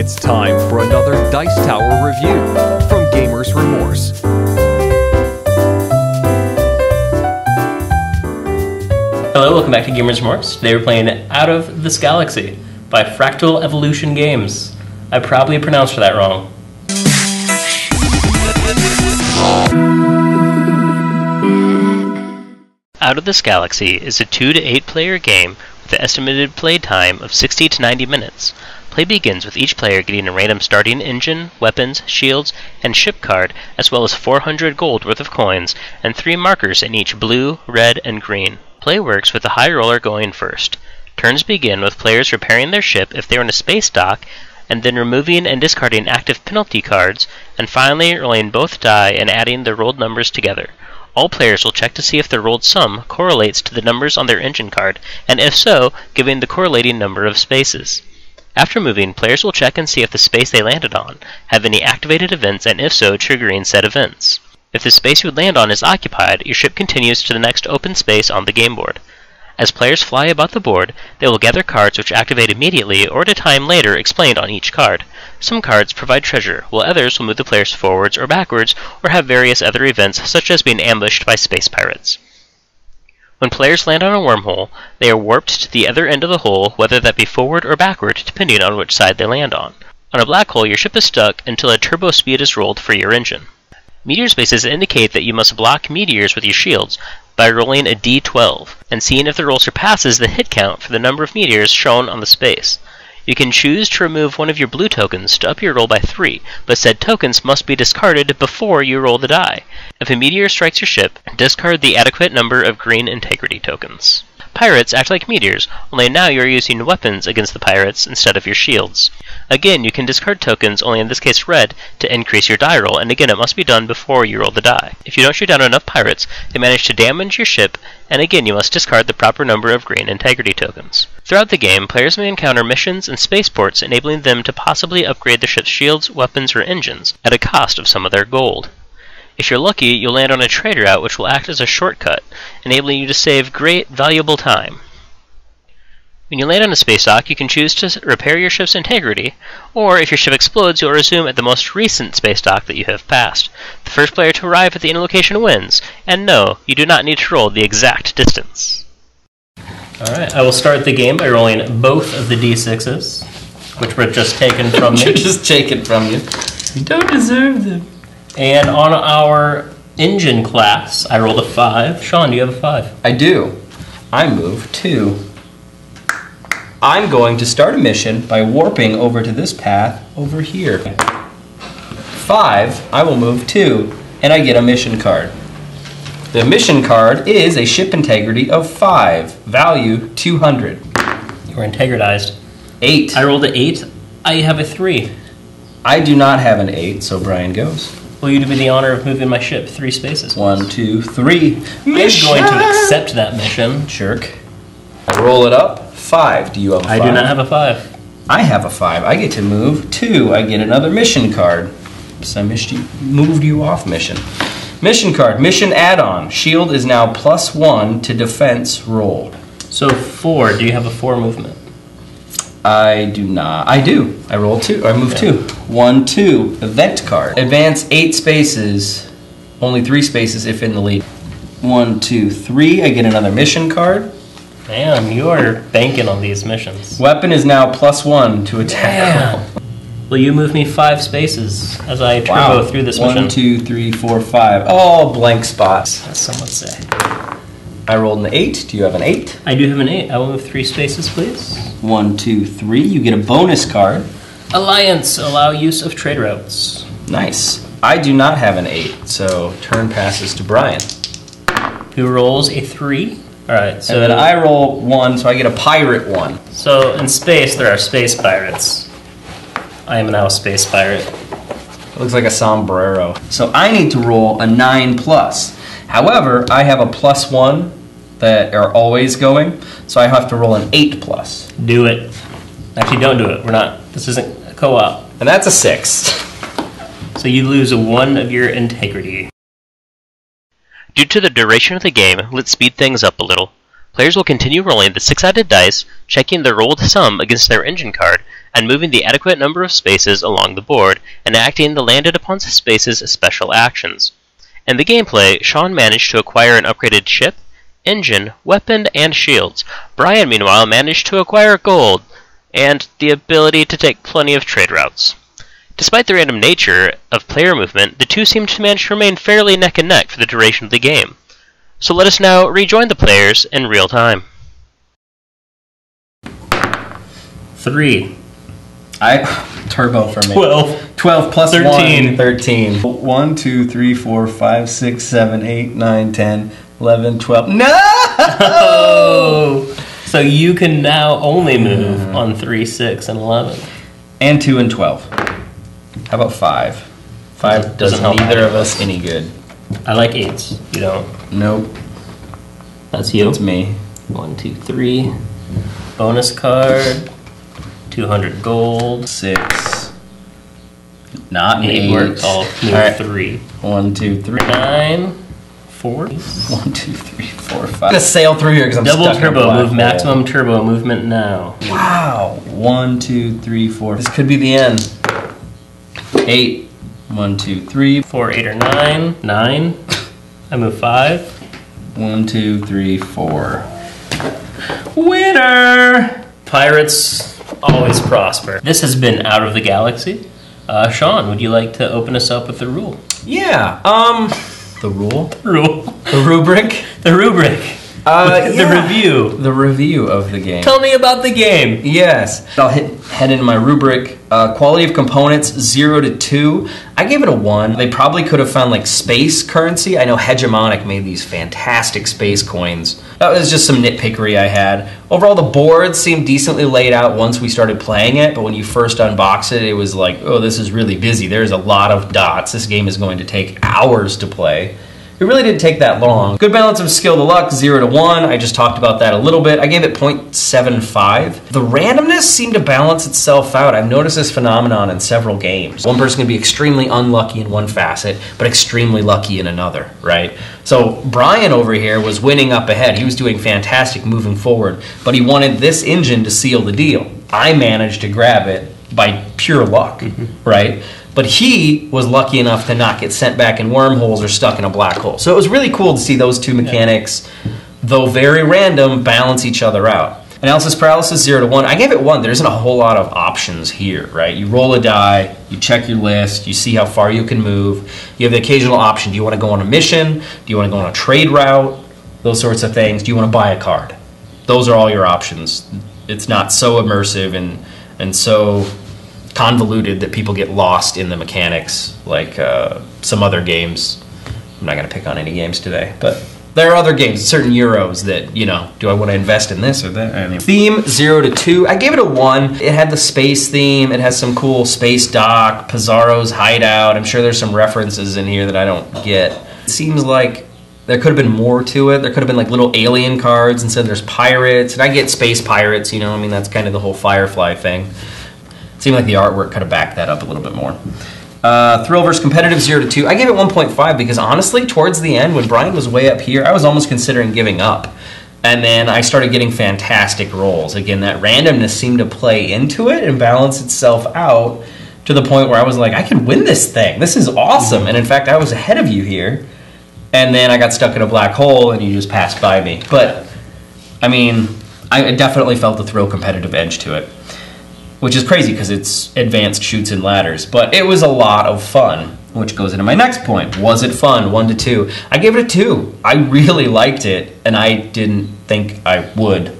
It's time for another Dice Tower review from Gamer's Remorse. Hello, welcome back to Gamers Remorse. Today we're playing Out of This Galaxy by Fractal Evolution Games. I probably pronounced that wrong. Out of This Galaxy is a 2 to 8 player game with an estimated play time of 60 to 90 minutes. Play begins with each player getting a random starting engine, weapons, shields, and ship card, as well as 400 gold worth of coins, and 3 markers in each blue, red, and green. Play works with the high roller going first. Turns begin with players repairing their ship if they're in a space dock, and then removing and discarding active penalty cards, and finally rolling both die and adding the rolled numbers together. All players will check to see if the rolled sum correlates to the numbers on their engine card, and if so, giving the correlating number of spaces. After moving, players will check and see if the space they landed on have any activated events and if so, triggering said events. If the space you land on is occupied, your ship continues to the next open space on the game board. As players fly about the board, they will gather cards which activate immediately or at a time later explained on each card. Some cards provide treasure, while others will move the players forwards or backwards or have various other events such as being ambushed by space pirates. When players land on a wormhole, they are warped to the other end of the hole, whether that be forward or backward, depending on which side they land on. On a black hole, your ship is stuck until a turbo speed is rolled for your engine. Meteor spaces indicate that you must block meteors with your shields by rolling a d12 and seeing if the roll surpasses the hit count for the number of meteors shown on the space. You can choose to remove one of your blue tokens to up your roll by 3, but said tokens must be discarded before you roll the die. If a meteor strikes your ship, discard the adequate number of green integrity tokens. Pirates act like meteors, only now you are using weapons against the pirates instead of your shields. Again, you can discard tokens, only in this case red, to increase your die roll, and again it must be done before you roll the die. If you don't shoot down enough pirates, they manage to damage your ship, and again you must discard the proper number of green integrity tokens. Throughout the game, players may encounter missions and spaceports enabling them to possibly upgrade their ship's shields, weapons, or engines, at a cost of some of their gold. If you're lucky, you'll land on a trade route which will act as a shortcut, enabling you to save great, valuable time. When you land on a space dock, you can choose to repair your ship's integrity, or if your ship explodes, you'll resume at the most recent space dock that you have passed. The first player to arrive at the end location wins, and no, you do not need to roll the exact distance. Alright, I will start the game by rolling both of the d6s, which were just taken from me. You're just taken from you. You don't deserve them. And on our engine class, I rolled a five. Sean, do you have a five? I do. I move two. I'm going to start a mission by warping over to this path over here. Five, I will move two, and I get a mission card. The mission card is a ship integrity of five, value 200. You were integritized. Eight. I rolled an eight. I have a three. I do not have an eight, so Brian goes. Will you do me the honor of moving my ship three spaces? One, two, three. Mission. I'm going to accept that mission. Jerk. I roll it up. Five. Do you have a five? I do not have a five. I have a five. I get to move two. I get another mission card. So I missed you, moved you off mission. Mission card. Mission add-on. Shield is now plus one to defense roll. So four. Do you have a four movement? I do not. I do. I roll two. I move two. One, two. Event card. Advance eight spaces. Only three spaces if in the lead. One, two, three. I get another mission card. Damn, you are banking on these missions. Weapon is now plus one to attack. Will you move me five spaces as I turbo Wow. through this One, mission? two, three, four, five. Oh, blank spots. As some would say. I rolled an eight. Do you have an eight? I do have an eight. I will move three spaces, please. One, two, three. You get a bonus card. Alliance allow use of trade routes. Nice. I do not have an eight, so turn passes to Brian. Who rolls a three? All right. So So then I roll one, so I get a pirate one. So in space there are space pirates. I am now a space pirate. It looks like a sombrero. So I need to roll a nine plus. However, I have a plus one that are always going, so I have to roll an eight plus. Do it. Actually, don't do it. We're not. This isn't a co-op. And that's a six. So you lose one of your integrity. Due to the duration of the game, let's speed things up a little. Players will continue rolling the six sided dice, checking their rolled sum against their engine card, and moving the adequate number of spaces along the board, and acting the landed upon spaces special actions. In the gameplay, Sean managed to acquire an upgraded ship, engine, weapon, and shields. Brian, meanwhile, managed to acquire gold and the ability to take plenty of trade routes. Despite the random nature of player movement, the two seemed to manage to remain fairly neck and neck for the duration of the game. So let us now rejoin the players in real time. Three. I turbo for me. Twelve. 12 plus 13. 1, 13. 1, 2, 3, 4, 5, 6, 7, 8, 9, 10, 11, 12. No! so you can now only move on 3, 6, and 11. And 2 and 12. How about 5? 5 doesn't, doesn't help either of us any good. I like 8s. You don't? Nope. That's you? That's me. One, two, three. Bonus card. 200 gold. 6. Not 8. eight. Works all, all right. 3. 1, 2, 3. 9 four. One, two, three, four, five. I'm gonna sail through here because I'm Double turbo, move maximum turbo movement now. Wow. One, two, three, four. This could be the end. Eight. Or nine. Nine. I move five. One, two, three, four. Winner! Pirates always prosper. This has been Out of the Galaxy. Uh, Sean, would you like to open us up with the rule? Yeah. Um. The rule. Rule. The rubric. The rubric. Uh, the yeah. review. The review of the game. Tell me about the game. Yes. I'll hit head into my rubric. Uh, quality of components zero to two. I gave it a one. They probably could have found like space currency. I know Hegemonic made these fantastic space coins. That was just some nitpickery I had. Overall, the board seemed decently laid out once we started playing it, but when you first unbox it, it was like, oh, this is really busy. There's a lot of dots. This game is going to take hours to play. It really didn't take that long. Good balance of skill to luck, 0 to 1. I just talked about that a little bit. I gave it 0.75. The randomness seemed to balance itself out. I've noticed this phenomenon in several games. One person can be extremely unlucky in one facet, but extremely lucky in another, right? So Brian over here was winning up ahead. He was doing fantastic moving forward, but he wanted this engine to seal the deal. I managed to grab it by pure luck, mm-hmm. right? But he was lucky enough to not get sent back in wormholes or stuck in a black hole. So it was really cool to see those two mechanics, though very random, balance each other out. Analysis paralysis, zero to one. I gave it one. There isn't a whole lot of options here, right? You roll a die, you check your list, you see how far you can move. You have the occasional option. Do you want to go on a mission? Do you want to go on a trade route? Those sorts of things. Do you want to buy a card? Those are all your options. It's not so immersive and and so convoluted that people get lost in the mechanics like uh, some other games. I'm not going to pick on any games today, but there are other games, certain Euros that, you know, do I want to invest in this or that? I mean, theme 0 to 2. I gave it a 1. It had the space theme, it has some cool space dock, Pizarro's hideout. I'm sure there's some references in here that I don't get. It seems like there could have been more to it. There could have been like little alien cards instead there's pirates. And I get space pirates, you know, I mean, that's kind of the whole Firefly thing. Seemed like the artwork kind of backed that up a little bit more. Uh, Thrill versus competitive 0 to 2. I gave it 1.5 because honestly, towards the end, when Brian was way up here, I was almost considering giving up. And then I started getting fantastic rolls. Again, that randomness seemed to play into it and balance itself out to the point where I was like, I can win this thing. This is awesome. And in fact, I was ahead of you here. And then I got stuck in a black hole and you just passed by me. But, I mean, I definitely felt the thrill competitive edge to it which is crazy because it's advanced Chutes and Ladders. But it was a lot of fun, which goes into my next point. Was it fun? One to two. I gave it a two. I really liked it, and I didn't think I would.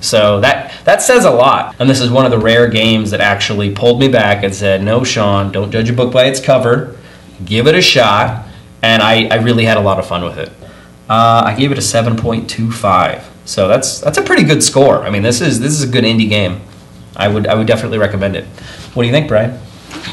So that that says a lot. And this is one of the rare games that actually pulled me back and said, "No, Sean, don't judge a book by its cover. Give it a shot." And I, I really had a lot of fun with it. Uh, I gave it a seven point two five. So that's that's a pretty good score. I mean, this is this is a good indie game. I would I would definitely recommend it. What do you think, Brian?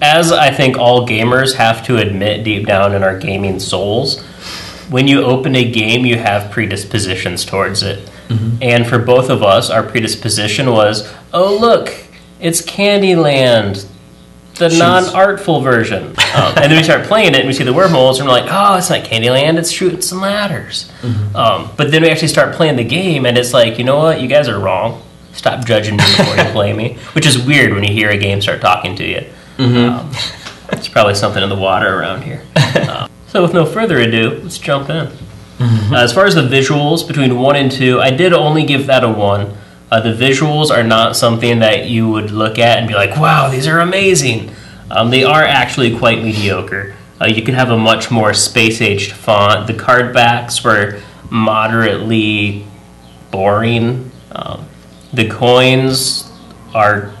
As I think all gamers have to admit deep down in our gaming souls, when you open a game, you have predispositions towards it. And for both of us, our predisposition was, oh, look, it's Candyland. the non-artful version. Um, and then we start playing it, and we see the wormholes, and we're like, "Oh, it's not Candyland; it's shooting some ladders." Um, but then we actually start playing the game, and it's like, you know what? You guys are wrong. Stop judging me before you play me. Which is weird when you hear a game start talking to you. Um, it's probably something in the water around here. Um, so, with no further ado, let's jump in. Uh, as far as the visuals between one and two, I did only give that a one. Uh, the visuals are not something that you would look at and be like, "Wow, these are amazing." Um, they are actually quite mediocre. Uh, you could have a much more space-aged font. The card backs were moderately boring. Um, the coins are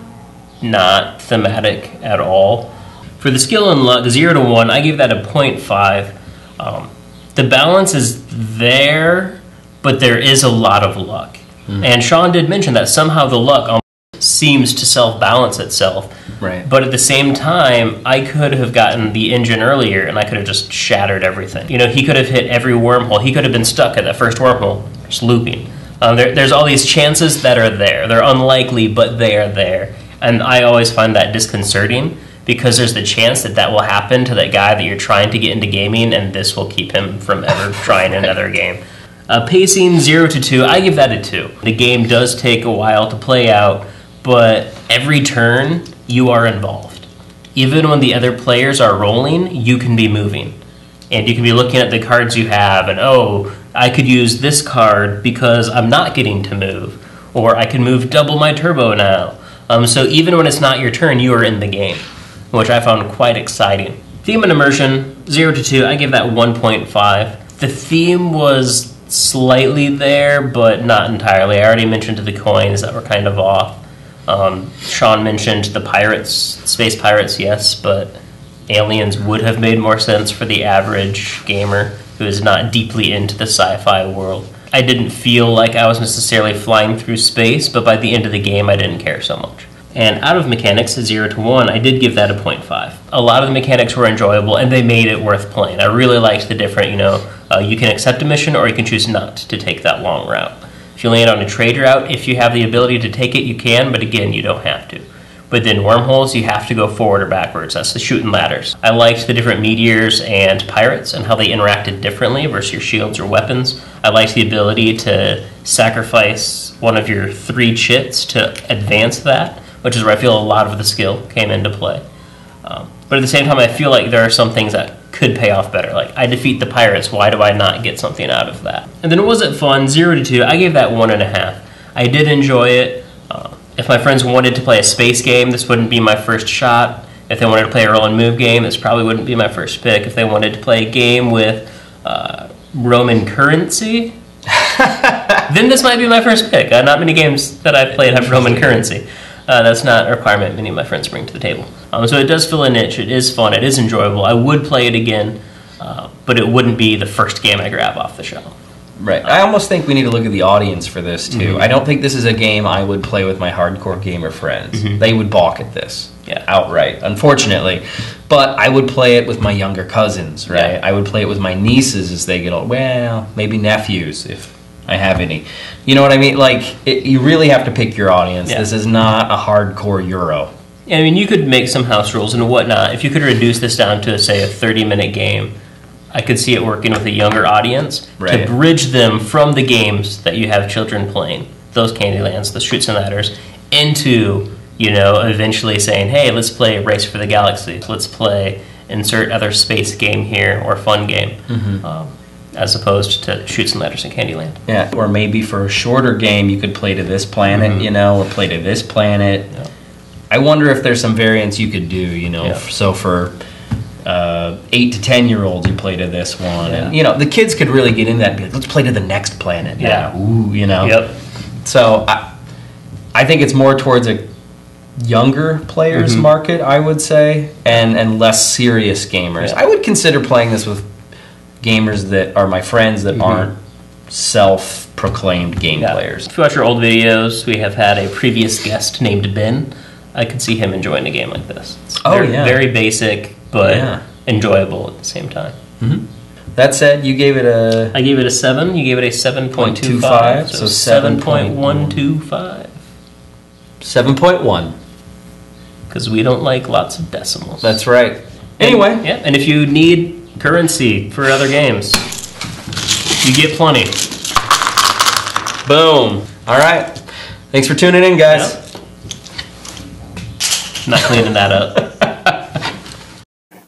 not thematic at all. For the skill and luck, the zero to one, I gave that a 0.5. Um, the balance is there, but there is a lot of luck. And Sean did mention that somehow the luck seems to self balance itself. Right. But at the same time, I could have gotten the engine earlier and I could have just shattered everything. You know, he could have hit every wormhole. He could have been stuck at that first wormhole, just looping. Um, there, there's all these chances that are there. They're unlikely, but they are there. And I always find that disconcerting because there's the chance that that will happen to that guy that you're trying to get into gaming, and this will keep him from ever trying another game. Uh, pacing 0 to 2, I give that a 2. The game does take a while to play out, but every turn you are involved. Even when the other players are rolling, you can be moving. And you can be looking at the cards you have, and oh, I could use this card because I'm not getting to move. Or I can move double my turbo now. Um, so even when it's not your turn, you are in the game, which I found quite exciting. Theme and immersion, 0 to 2, I give that 1.5. The theme was slightly there, but not entirely. I already mentioned the coins that were kind of off. Um, Sean mentioned the pirates, space pirates, yes, but aliens would have made more sense for the average gamer who is not deeply into the sci fi world. I didn't feel like I was necessarily flying through space, but by the end of the game, I didn't care so much. And out of mechanics, 0 to 1, I did give that a 0.5. A lot of the mechanics were enjoyable, and they made it worth playing. I really liked the different, you know, uh, you can accept a mission or you can choose not to take that long route. If you land on a trade route, if you have the ability to take it, you can, but again, you don't have to. But then wormholes, you have to go forward or backwards. That's the shooting ladders. I liked the different meteors and pirates and how they interacted differently versus your shields or weapons. I liked the ability to sacrifice one of your three chits to advance that, which is where I feel a lot of the skill came into play. Um, but at the same time, I feel like there are some things that could pay off better. Like I defeat the pirates, why do I not get something out of that? And then was it fun? Zero to two, I gave that one and a half. I did enjoy it. If my friends wanted to play a space game, this wouldn't be my first shot. If they wanted to play a roll and move game, this probably wouldn't be my first pick. If they wanted to play a game with uh, Roman currency, then this might be my first pick. Uh, not many games that I've played have Roman currency. Uh, that's not a requirement many of my friends bring to the table. Um, so it does fill a niche. It is fun. It is enjoyable. I would play it again, uh, but it wouldn't be the first game I grab off the shelf. Right. I almost think we need to look at the audience for this too. Mm-hmm. I don't think this is a game I would play with my hardcore gamer friends. Mm-hmm. They would balk at this. Yeah. Outright, unfortunately. But I would play it with my younger cousins, right? Yeah. I would play it with my nieces as they get old. Well, maybe nephews if I have any. You know what I mean? Like it, you really have to pick your audience. Yeah. This is not a hardcore Euro. I mean, you could make some house rules and whatnot. If you could reduce this down to, say, a 30 minute game, I could see it working with a younger audience Right. to bridge them from the games that you have children playing, those Candylands, the Chutes and Ladders, into, you know, eventually saying, hey, let's play Race for the Galaxy. Let's play insert other space game here or fun game, Mm-hmm. um, as opposed to Chutes and Ladders and Candyland. Yeah. Or maybe for a shorter game, you could play to this planet, you know, or play to this planet. Yeah. I wonder if there's some variants you could do, you know. Yeah. So for uh, eight to ten year olds, who play to this one, and you know the kids could really get in that. And be like, Let's play to the next planet. Yeah. now." Ooh, you know. Yep. So I, I think it's more towards a younger players Mhm. market, I would say, and and less serious gamers. Yeah. I would consider playing this with gamers that are my friends that Mhm. aren't self-proclaimed game Yeah. players. If you watch our old videos, we have had a previous guest named Ben. I could see him enjoying a game like this. It's Oh, very, yeah. very basic, but oh, Yeah. enjoyable at the same time. Mm-hmm. That said, you gave it a I gave it a 7. You gave it a 7.25. So, so 7.125. seven point one. because we don't like lots of decimals. That's right. Anyway, yeah, and if you need currency for other games, you get plenty. boom. All right. Thanks for tuning in, guys. Not cleaning that up.